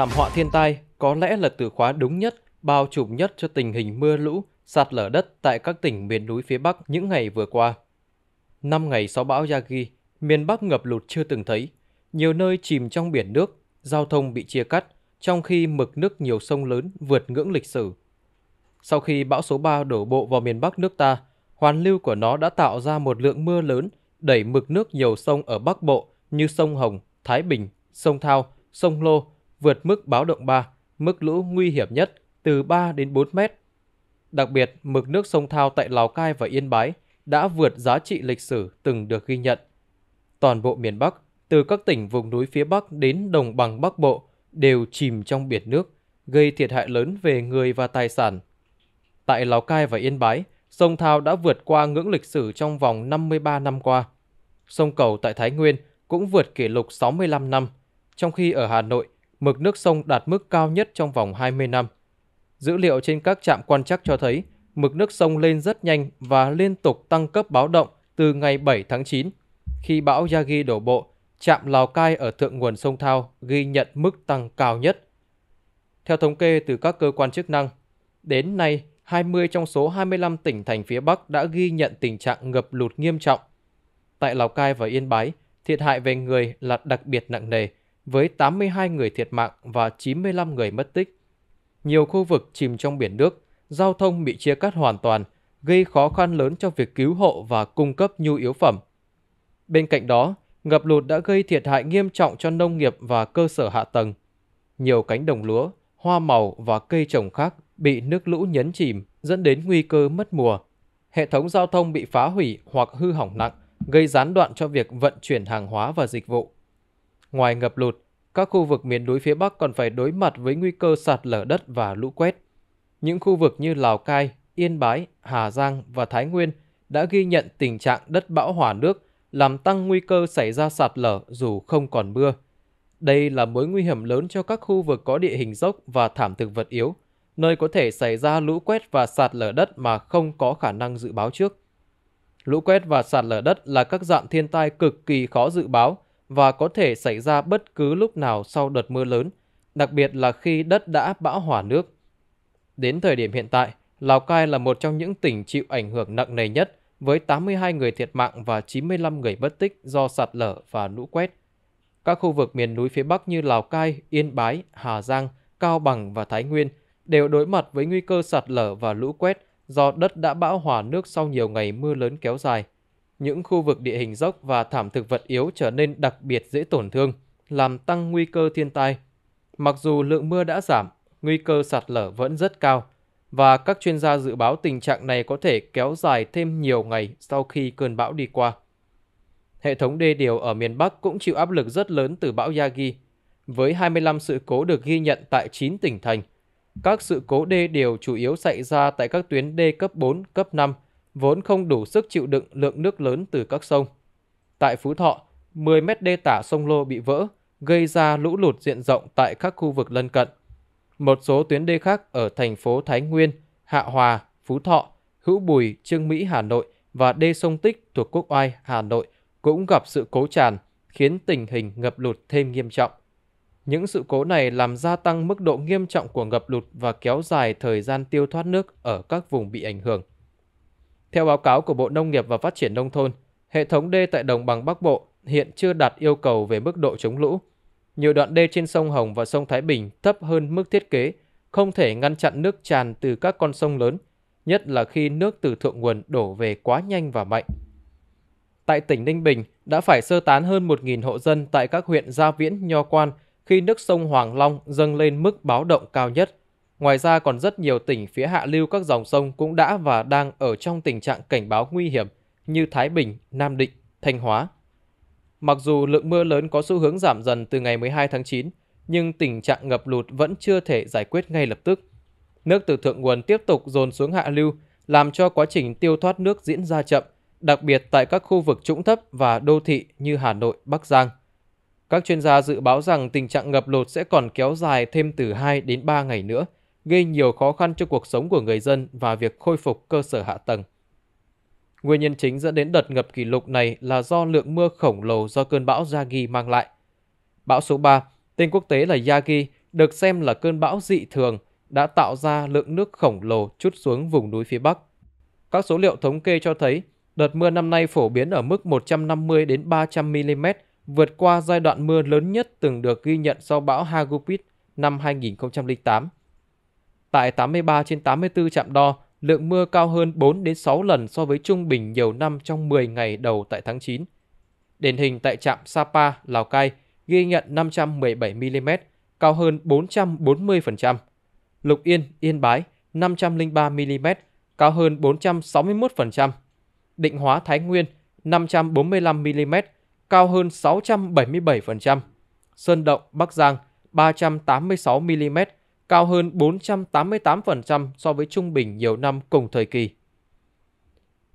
thảm họa thiên tai có lẽ là từ khóa đúng nhất, bao trùm nhất cho tình hình mưa lũ, sạt lở đất tại các tỉnh miền núi phía Bắc những ngày vừa qua. Năm ngày sau bão Yagi, miền Bắc ngập lụt chưa từng thấy, nhiều nơi chìm trong biển nước, giao thông bị chia cắt, trong khi mực nước nhiều sông lớn vượt ngưỡng lịch sử. Sau khi bão số 3 đổ bộ vào miền Bắc nước ta, hoàn lưu của nó đã tạo ra một lượng mưa lớn, đẩy mực nước nhiều sông ở Bắc Bộ như sông Hồng, Thái Bình, sông Thao, sông Lô vượt mức báo động 3, mức lũ nguy hiểm nhất từ 3 đến 4 mét. Đặc biệt, mực nước sông Thao tại Lào Cai và Yên Bái đã vượt giá trị lịch sử từng được ghi nhận. Toàn bộ miền Bắc, từ các tỉnh vùng núi phía Bắc đến đồng bằng Bắc Bộ đều chìm trong biển nước, gây thiệt hại lớn về người và tài sản. Tại Lào Cai và Yên Bái, sông Thao đã vượt qua ngưỡng lịch sử trong vòng 53 năm qua. Sông Cầu tại Thái Nguyên cũng vượt kỷ lục 65 năm, trong khi ở Hà Nội, mực nước sông đạt mức cao nhất trong vòng 20 năm. Dữ liệu trên các trạm quan trắc cho thấy mực nước sông lên rất nhanh và liên tục tăng cấp báo động từ ngày 7 tháng 9. Khi bão Yagi đổ bộ, trạm Lào Cai ở thượng nguồn sông Thao ghi nhận mức tăng cao nhất. Theo thống kê từ các cơ quan chức năng, đến nay 20 trong số 25 tỉnh thành phía Bắc đã ghi nhận tình trạng ngập lụt nghiêm trọng. Tại Lào Cai và Yên Bái, thiệt hại về người là đặc biệt nặng nề, với 82 người thiệt mạng và 95 người mất tích. Nhiều khu vực chìm trong biển nước, giao thông bị chia cắt hoàn toàn, gây khó khăn lớn cho việc cứu hộ và cung cấp nhu yếu phẩm. Bên cạnh đó, ngập lụt đã gây thiệt hại nghiêm trọng cho nông nghiệp và cơ sở hạ tầng. Nhiều cánh đồng lúa, hoa màu và cây trồng khác bị nước lũ nhấn chìm, dẫn đến nguy cơ mất mùa. Hệ thống giao thông bị phá hủy hoặc hư hỏng nặng, gây gián đoạn cho việc vận chuyển hàng hóa và dịch vụ. Ngoài ngập lụt, các khu vực miền núi phía Bắc còn phải đối mặt với nguy cơ sạt lở đất và lũ quét. Những khu vực như Lào Cai, Yên Bái, Hà Giang và Thái Nguyên đã ghi nhận tình trạng đất bão hòa nước, làm tăng nguy cơ xảy ra sạt lở dù không còn mưa. Đây là mối nguy hiểm lớn cho các khu vực có địa hình dốc và thảm thực vật yếu, nơi có thể xảy ra lũ quét và sạt lở đất mà không có khả năng dự báo trước. Lũ quét và sạt lở đất là các dạng thiên tai cực kỳ khó dự báo và có thể xảy ra bất cứ lúc nào sau đợt mưa lớn, đặc biệt là khi đất đã bão hỏa nước. Đến thời điểm hiện tại, Lào Cai là một trong những tỉnh chịu ảnh hưởng nặng nề nhất với 82 người thiệt mạng và 95 người mất tích do sạt lở và lũ quét. Các khu vực miền núi phía Bắc như Lào Cai, Yên Bái, Hà Giang, Cao Bằng và Thái Nguyên đều đối mặt với nguy cơ sạt lở và lũ quét do đất đã bão hòa nước sau nhiều ngày mưa lớn kéo dài. Những khu vực địa hình dốc và thảm thực vật yếu trở nên đặc biệt dễ tổn thương, làm tăng nguy cơ thiên tai. Mặc dù lượng mưa đã giảm, nguy cơ sạt lở vẫn rất cao, và các chuyên gia dự báo tình trạng này có thể kéo dài thêm nhiều ngày sau khi cơn bão đi qua. Hệ thống đê điều ở miền Bắc cũng chịu áp lực rất lớn từ bão Yagi, với 25 sự cố được ghi nhận tại 9 tỉnh thành. Các sự cố đê điều chủ yếu xảy ra tại các tuyến đê cấp 4, cấp 5, vốn không đủ sức chịu đựng lượng nước lớn từ các sông. Tại Phú Thọ, 10 mét đê tả sông Lô bị vỡ, gây ra lũ lụt diện rộng tại các khu vực lân cận. Một số tuyến đê khác ở thành phố Thái Nguyên, Hạ Hòa, Phú Thọ, Hữu Bùi, Trương Mỹ, Hà Nội và đê sông Tích thuộc Quốc Oai, Hà Nội cũng gặp sự cố tràn, khiến tình hình ngập lụt thêm nghiêm trọng. Những sự cố này làm gia tăng mức độ nghiêm trọng của ngập lụt và kéo dài thời gian tiêu thoát nước ở các vùng bị ảnh hưởng. Theo báo cáo của Bộ Nông nghiệp và Phát triển Nông thôn, hệ thống đê tại đồng bằng Bắc Bộ hiện chưa đạt yêu cầu về mức độ chống lũ. Nhiều đoạn đê trên sông Hồng và sông Thái Bình thấp hơn mức thiết kế, không thể ngăn chặn nước tràn từ các con sông lớn, nhất là khi nước từ thượng nguồn đổ về quá nhanh và mạnh. Tại tỉnh Ninh Bình đã phải sơ tán hơn 1.000 hộ dân tại các huyện Gia Viễn, Nho Quan khi nước sông Hoàng Long dâng lên mức báo động cao nhất. Ngoài ra còn rất nhiều tỉnh phía hạ lưu các dòng sông cũng đã và đang ở trong tình trạng cảnh báo nguy hiểm như Thái Bình, Nam Định, Thanh Hóa. Mặc dù lượng mưa lớn có xu hướng giảm dần từ ngày 12 tháng 9, nhưng tình trạng ngập lụt vẫn chưa thể giải quyết ngay lập tức. Nước từ thượng nguồn tiếp tục dồn xuống hạ lưu, làm cho quá trình tiêu thoát nước diễn ra chậm, đặc biệt tại các khu vực trũng thấp và đô thị như Hà Nội, Bắc Giang. Các chuyên gia dự báo rằng tình trạng ngập lụt sẽ còn kéo dài thêm từ 2 đến 3 ngày nữa, gây nhiều khó khăn cho cuộc sống của người dân và việc khôi phục cơ sở hạ tầng. Nguyên nhân chính dẫn đến đợt ngập kỷ lục này là do lượng mưa khổng lồ do cơn bão Yagi mang lại. Bão số 3, tên quốc tế là Yagi, được xem là cơn bão dị thường đã tạo ra lượng nước khổng lồ chút xuống vùng núi phía Bắc. Các số liệu thống kê cho thấy đợt mưa năm nay phổ biến ở mức 150 đến 300 mm, vượt qua giai đoạn mưa lớn nhất từng được ghi nhận sau bão Hagupit năm 2008. Tại 83 trên 84 trạm đo, lượng mưa cao hơn 4 đến 6 lần so với trung bình nhiều năm trong 10 ngày đầu tại tháng 9. Điển hình tại trạm Sapa, Lào Cai ghi nhận 517 mm, cao hơn 440%. Lục Yên, Yên Bái 503 mm, cao hơn 461%. Định Hóa Thái Nguyên 545 mm, cao hơn 677%. Sơn Động, Bắc Giang 386 mm, cao hơn 488% so với trung bình nhiều năm cùng thời kỳ.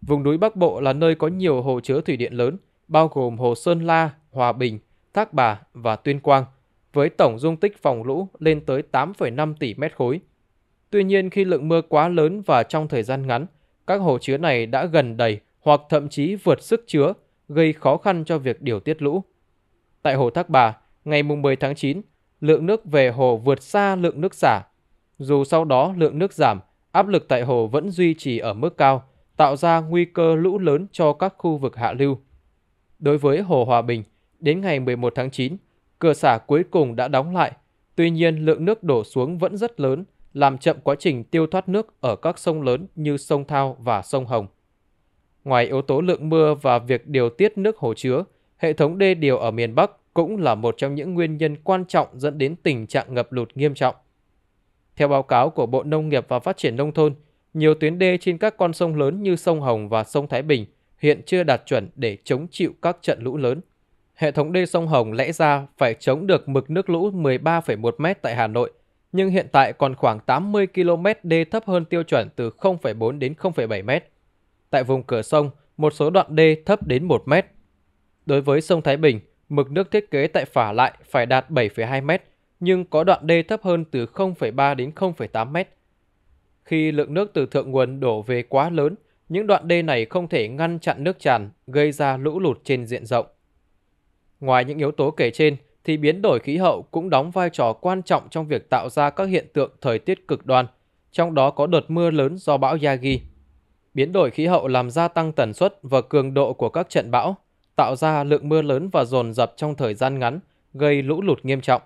Vùng núi Bắc Bộ là nơi có nhiều hồ chứa thủy điện lớn, bao gồm hồ Sơn La, Hòa Bình, Thác Bà và Tuyên Quang, với tổng dung tích phòng lũ lên tới 8,5 tỷ mét khối. Tuy nhiên khi lượng mưa quá lớn và trong thời gian ngắn, các hồ chứa này đã gần đầy hoặc thậm chí vượt sức chứa, gây khó khăn cho việc điều tiết lũ. Tại hồ Thác Bà, ngày 10 tháng 9, lượng nước về hồ vượt xa lượng nước xả. Dù sau đó lượng nước giảm, áp lực tại hồ vẫn duy trì ở mức cao, tạo ra nguy cơ lũ lớn cho các khu vực hạ lưu. Đối với Hồ Hòa Bình, đến ngày 11 tháng 9, cửa xả cuối cùng đã đóng lại. Tuy nhiên, lượng nước đổ xuống vẫn rất lớn, làm chậm quá trình tiêu thoát nước ở các sông lớn như sông Thao và sông Hồng. Ngoài yếu tố lượng mưa và việc điều tiết nước hồ chứa, hệ thống đê điều ở miền Bắc cũng là một trong những nguyên nhân quan trọng dẫn đến tình trạng ngập lụt nghiêm trọng. Theo báo cáo của Bộ Nông nghiệp và Phát triển Nông thôn, nhiều tuyến đê trên các con sông lớn như sông Hồng và sông Thái Bình hiện chưa đạt chuẩn để chống chịu các trận lũ lớn. Hệ thống đê sông Hồng lẽ ra phải chống được mực nước lũ 13,1 m tại Hà Nội, nhưng hiện tại còn khoảng 80 km đê thấp hơn tiêu chuẩn từ 0,4 đến 0,7 m. Tại vùng cửa sông, một số đoạn đê thấp đến 1 m. Đối với sông Thái Bình, mực nước thiết kế tại phả lại phải đạt 7,2 m, nhưng có đoạn đê thấp hơn từ 0,3 đến 0,8 m. Khi lượng nước từ thượng nguồn đổ về quá lớn, những đoạn đê này không thể ngăn chặn nước tràn, gây ra lũ lụt trên diện rộng. Ngoài những yếu tố kể trên, thì biến đổi khí hậu cũng đóng vai trò quan trọng trong việc tạo ra các hiện tượng thời tiết cực đoan, trong đó có đợt mưa lớn do bão Yagi. Biến đổi khí hậu làm gia tăng tần suất và cường độ của các trận bão, tạo ra lượng mưa lớn và dồn dập trong thời gian ngắn, gây lũ lụt nghiêm trọng.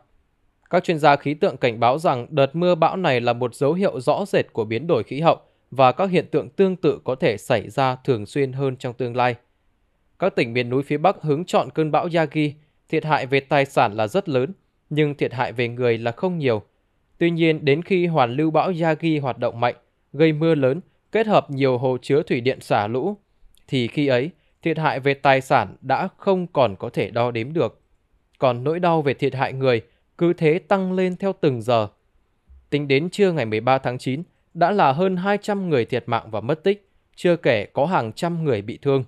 Các chuyên gia khí tượng cảnh báo rằng đợt mưa bão này là một dấu hiệu rõ rệt của biến đổi khí hậu và các hiện tượng tương tự có thể xảy ra thường xuyên hơn trong tương lai. Các tỉnh miền núi phía Bắc hứng chọn cơn bão Yagi, thiệt hại về tài sản là rất lớn, nhưng thiệt hại về người là không nhiều. Tuy nhiên, đến khi hoàn lưu bão Yagi hoạt động mạnh, gây mưa lớn, kết hợp nhiều hồ chứa thủy điện xả lũ, thì khi ấy, thiệt hại về tài sản đã không còn có thể đo đếm được. Còn nỗi đau về thiệt hại người cứ thế tăng lên theo từng giờ. Tính đến trưa ngày 13 tháng 9, đã là hơn 200 người thiệt mạng và mất tích, chưa kể có hàng trăm người bị thương.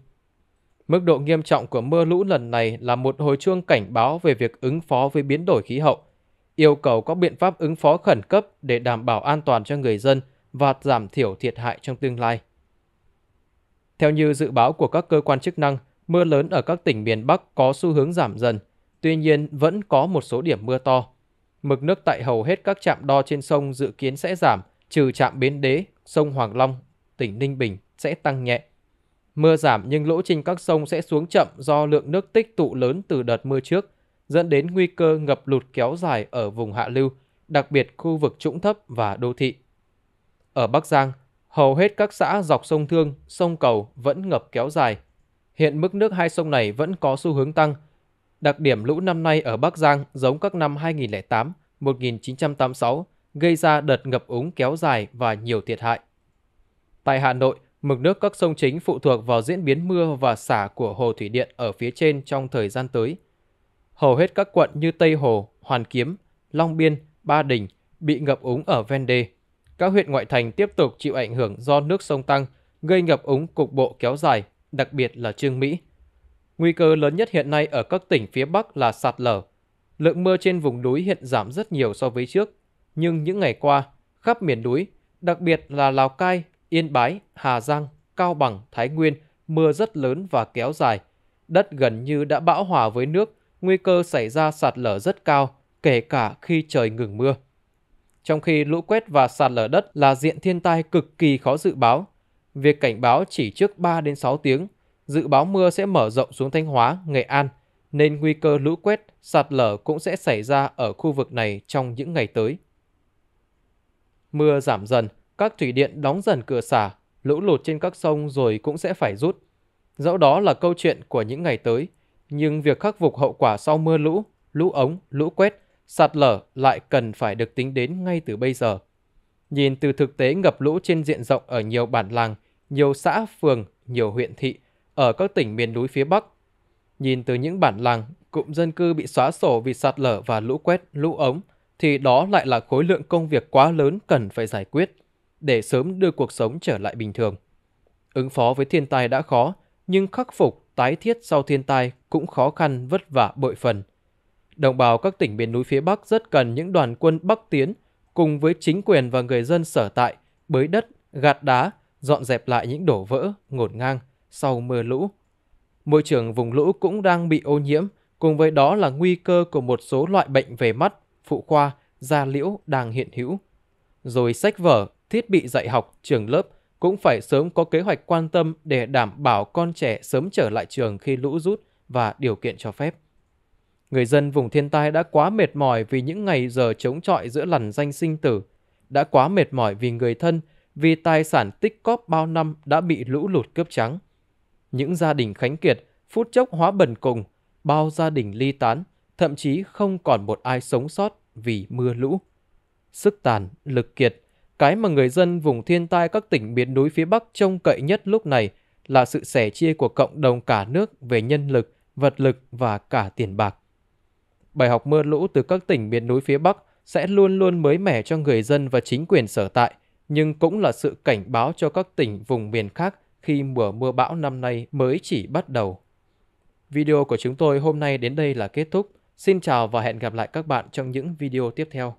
Mức độ nghiêm trọng của mưa lũ lần này là một hồi chuông cảnh báo về việc ứng phó với biến đổi khí hậu, yêu cầu có biện pháp ứng phó khẩn cấp để đảm bảo an toàn cho người dân và giảm thiểu thiệt hại trong tương lai. Theo như dự báo của các cơ quan chức năng, mưa lớn ở các tỉnh miền Bắc có xu hướng giảm dần, tuy nhiên vẫn có một số điểm mưa to. Mực nước tại hầu hết các trạm đo trên sông dự kiến sẽ giảm, trừ trạm Bến Đế, sông Hoàng Long, tỉnh Ninh Bình sẽ tăng nhẹ. Mưa giảm nhưng lũ trên các sông sẽ xuống chậm do lượng nước tích tụ lớn từ đợt mưa trước, dẫn đến nguy cơ ngập lụt kéo dài ở vùng hạ lưu, đặc biệt khu vực trũng thấp và đô thị. Ở Bắc Giang, hầu hết các xã dọc sông Thương, sông Cầu vẫn ngập kéo dài. Hiện mức nước hai sông này vẫn có xu hướng tăng. Đặc điểm lũ năm nay ở Bắc Giang giống các năm 2008, 1986, gây ra đợt ngập úng kéo dài và nhiều thiệt hại. Tại Hà Nội, mực nước các sông chính phụ thuộc vào diễn biến mưa và xả của hồ thủy điện ở phía trên trong thời gian tới. Hầu hết các quận như Tây Hồ, Hoàn Kiếm, Long Biên, Ba Đình bị ngập úng ở ven đê. Các huyện ngoại thành tiếp tục chịu ảnh hưởng do nước sông tăng, gây ngập úng cục bộ kéo dài, đặc biệt là Trương Mỹ. Nguy cơ lớn nhất hiện nay ở các tỉnh phía Bắc là sạt lở. Lượng mưa trên vùng núi hiện giảm rất nhiều so với trước, nhưng những ngày qua, khắp miền núi, đặc biệt là Lào Cai, Yên Bái, Hà Giang, Cao Bằng, Thái Nguyên, mưa rất lớn và kéo dài. Đất gần như đã bão hòa với nước, nguy cơ xảy ra sạt lở rất cao, kể cả khi trời ngừng mưa. Trong khi lũ quét và sạt lở đất là diện thiên tai cực kỳ khó dự báo, việc cảnh báo chỉ trước 3 đến 6 tiếng, dự báo mưa sẽ mở rộng xuống Thanh Hóa, Nghệ An, nên nguy cơ lũ quét, sạt lở cũng sẽ xảy ra ở khu vực này trong những ngày tới. Mưa giảm dần, các thủy điện đóng dần cửa xả, lũ lụt trên các sông rồi cũng sẽ phải rút. Dẫu đó là câu chuyện của những ngày tới, nhưng việc khắc phục hậu quả sau mưa lũ, lũ ống, lũ quét, sạt lở lại cần phải được tính đến ngay từ bây giờ. Nhìn từ thực tế ngập lũ trên diện rộng ở nhiều bản làng, nhiều xã, phường, nhiều huyện thị ở các tỉnh miền núi phía Bắc. Nhìn từ những bản làng, cụm dân cư bị xóa sổ vì sạt lở và lũ quét, lũ ống, thì đó lại là khối lượng công việc quá lớn cần phải giải quyết để sớm đưa cuộc sống trở lại bình thường. Ứng phó với thiên tai đã khó, nhưng khắc phục, tái thiết sau thiên tai cũng khó khăn vất vả bội phần. Đồng bào các tỉnh miền núi phía Bắc rất cần những đoàn quân Bắc tiến cùng với chính quyền và người dân sở tại bới đất, gạt đá, dọn dẹp lại những đổ vỡ, ngổn ngang sau mưa lũ. Môi trường vùng lũ cũng đang bị ô nhiễm, cùng với đó là nguy cơ của một số loại bệnh về mắt, phụ khoa, da liễu đang hiện hữu. Rồi sách vở, thiết bị dạy học, trường lớp cũng phải sớm có kế hoạch quan tâm để đảm bảo con trẻ sớm trở lại trường khi lũ rút và điều kiện cho phép. Người dân vùng thiên tai đã quá mệt mỏi vì những ngày giờ chống chọi giữa lằn danh sinh tử, đã quá mệt mỏi vì người thân, vì tài sản tích cóp bao năm đã bị lũ lụt cướp trắng. Những gia đình khánh kiệt phút chốc hóa bần cùng, bao gia đình ly tán, thậm chí không còn một ai sống sót vì mưa lũ. Sức tàn, lực kiệt, cái mà người dân vùng thiên tai các tỉnh miền núi phía Bắc trông cậy nhất lúc này là sự sẻ chia của cộng đồng cả nước về nhân lực, vật lực và cả tiền bạc. Bài học mưa lũ từ các tỉnh miền núi phía Bắc sẽ luôn luôn mới mẻ cho người dân và chính quyền sở tại, nhưng cũng là sự cảnh báo cho các tỉnh vùng miền khác khi mùa mưa bão năm nay mới chỉ bắt đầu. Video của chúng tôi hôm nay đến đây là kết thúc. Xin chào và hẹn gặp lại các bạn trong những video tiếp theo.